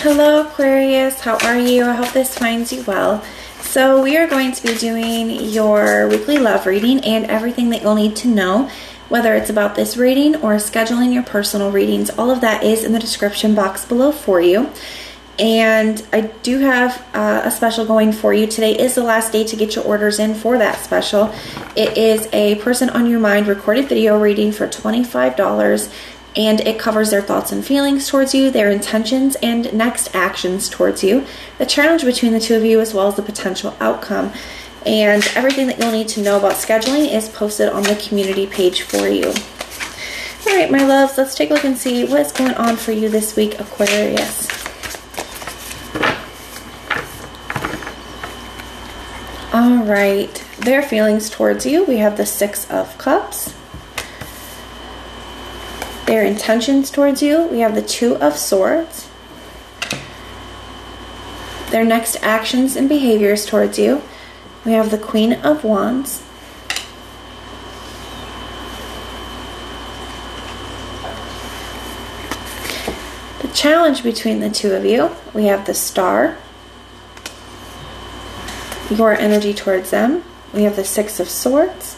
Hello Aquarius, how are you? I hope this finds you well. So we are going to be doing your weekly love reading and everything that you'll need to know, whether it's about this reading or scheduling your personal readings. All of that is in the description box below for you. And I do have uh, a special going for you. Today is the last day to get your orders in for that special. It is a person on your mind recorded video reading for $25 and it covers their thoughts and feelings towards you, their intentions, and next actions towards you, the challenge between the two of you, as well as the potential outcome. And everything that you'll need to know about scheduling is posted on the community page for you. All right, my loves, let's take a look and see what's going on for you this week, Aquarius. All right, their feelings towards you. We have the Six of Cups their intentions towards you. We have the Two of Swords. Their next actions and behaviors towards you. We have the Queen of Wands. The challenge between the two of you. We have the Star. Your energy towards them. We have the Six of Swords.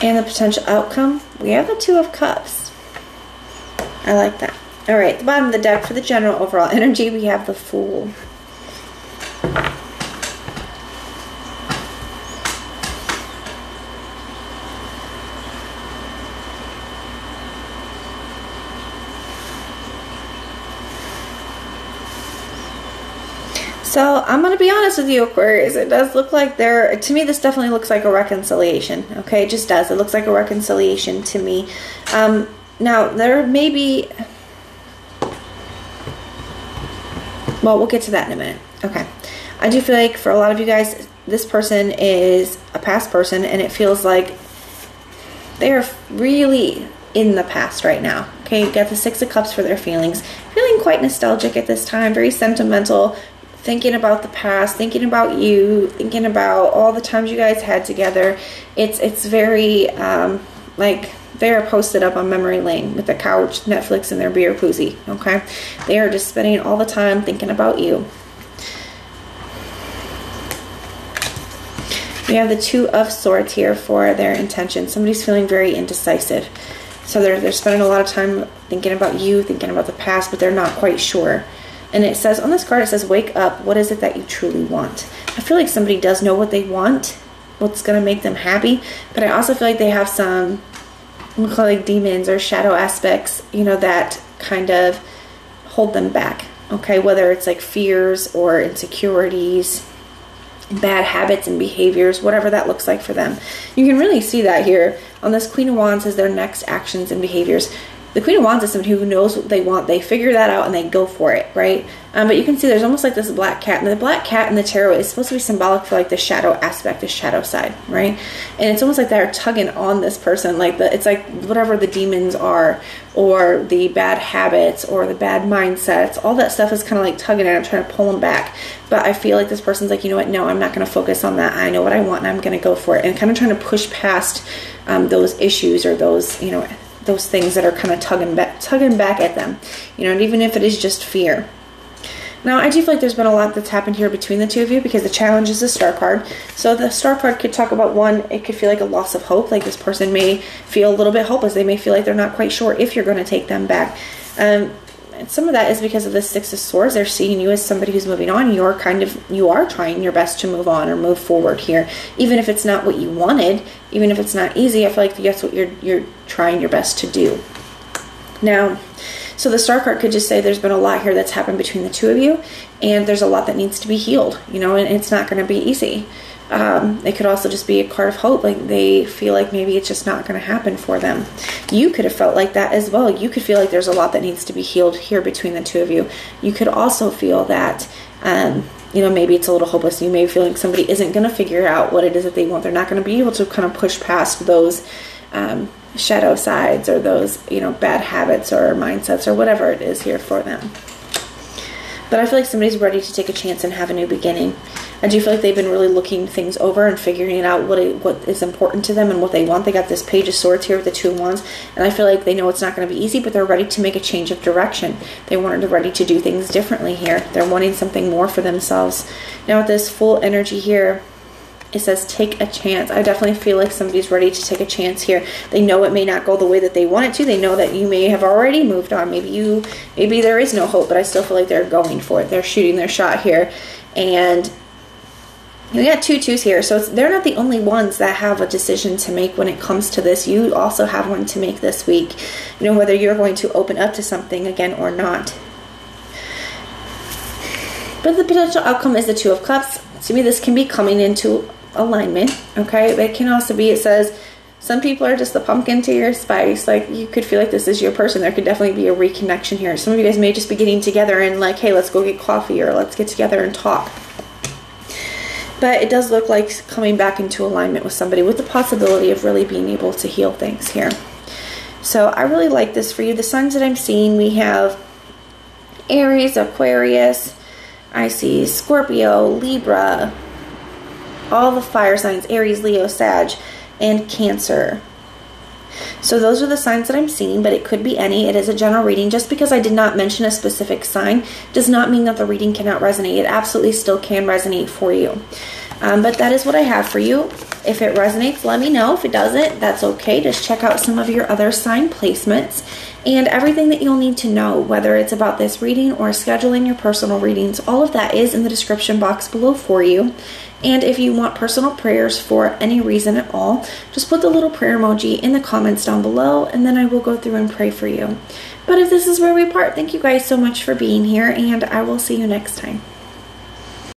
And the potential outcome, we have the Two of Cups. I like that. All right, the bottom of the deck for the general overall energy, we have the Fool. So I'm going to be honest with you, Aquarius. It does look like there, to me, this definitely looks like a reconciliation. Okay, it just does. It looks like a reconciliation to me. Um, now, there may be, well, we'll get to that in a minute. Okay. I do feel like for a lot of you guys, this person is a past person, and it feels like they are really in the past right now. Okay, you got the Six of Cups for their feelings. Feeling quite nostalgic at this time, very sentimental, thinking about the past, thinking about you, thinking about all the times you guys had together. It's it's very um, like they're posted up on memory lane with the couch, Netflix, and their beer koozie. Okay, they are just spending all the time thinking about you. We have the Two of Swords here for their intention. Somebody's feeling very indecisive. So they're, they're spending a lot of time thinking about you, thinking about the past, but they're not quite sure. And it says on this card, it says, Wake up. What is it that you truly want? I feel like somebody does know what they want, what's going to make them happy. But I also feel like they have some, we call like demons or shadow aspects, you know, that kind of hold them back. Okay. Whether it's like fears or insecurities, bad habits and behaviors, whatever that looks like for them. You can really see that here on this Queen of Wands as their next actions and behaviors the Queen of Wands is somebody who knows what they want. They figure that out and they go for it, right? Um, but you can see there's almost like this black cat. And the black cat in the tarot is supposed to be symbolic for like the shadow aspect, the shadow side, right? And it's almost like they're tugging on this person. Like the, it's like whatever the demons are or the bad habits or the bad mindsets, all that stuff is kind of like tugging at them, trying to pull them back. But I feel like this person's like, you know what? No, I'm not going to focus on that. I know what I want and I'm going to go for it. And kind of trying to push past um, those issues or those, you know, those things that are kind of tugging back, tugging back at them. You know, and even if it is just fear. Now, I do feel like there's been a lot that's happened here between the two of you because the challenge is the star card. So the star card could talk about one, it could feel like a loss of hope. Like this person may feel a little bit hopeless. They may feel like they're not quite sure if you're going to take them back. Um, and some of that is because of the six of swords. They're seeing you as somebody who's moving on. You're kind of you are trying your best to move on or move forward here. Even if it's not what you wanted even if it's not easy i feel like that's what you're you're trying your best to do. Now so the star card could just say there's been a lot here that's happened between the two of you and there's a lot that needs to be healed you know and it's not going to be easy um, it could also just be a card of hope. Like they feel like maybe it's just not going to happen for them. You could have felt like that as well. You could feel like there's a lot that needs to be healed here between the two of you. You could also feel that, um, you know, maybe it's a little hopeless. You may feel like somebody isn't going to figure out what it is that they want. They're not going to be able to kind of push past those um, shadow sides or those, you know, bad habits or mindsets or whatever it is here for them. But I feel like somebody's ready to take a chance and have a new beginning. I do feel like they've been really looking things over and figuring out what it, what is important to them and what they want. They got this page of swords here with the two wands, and I feel like they know it's not going to be easy, but they're ready to make a change of direction. They wanted ready to do things differently here. They're wanting something more for themselves. Now with this Fool energy here, it says take a chance. I definitely feel like somebody's ready to take a chance here. They know it may not go the way that they want it to. They know that you may have already moved on. Maybe you maybe there is no hope, but I still feel like they're going for it. They're shooting their shot here. And we got two twos here, so they're not the only ones that have a decision to make when it comes to this. You also have one to make this week. You know, whether you're going to open up to something again or not. But the potential outcome is the Two of Cups. To me, this can be coming into alignment, okay? But it can also be, it says, some people are just the pumpkin to your spice. Like, you could feel like this is your person. There could definitely be a reconnection here. Some of you guys may just be getting together and, like, hey, let's go get coffee or let's get together and talk. But it does look like coming back into alignment with somebody with the possibility of really being able to heal things here. So I really like this for you. The signs that I'm seeing, we have Aries, Aquarius, I see Scorpio, Libra, all the fire signs Aries, Leo, Sag, and Cancer. So those are the signs that I'm seeing, but it could be any. It is a general reading. Just because I did not mention a specific sign does not mean that the reading cannot resonate. It absolutely still can resonate for you. Um, but that is what I have for you. If it resonates, let me know. If it doesn't, that's okay. Just check out some of your other sign placements and everything that you'll need to know, whether it's about this reading or scheduling your personal readings. All of that is in the description box below for you. And if you want personal prayers for any reason at all, just put the little prayer emoji in the comments down below and then I will go through and pray for you. But if this is where we part, thank you guys so much for being here and I will see you next time.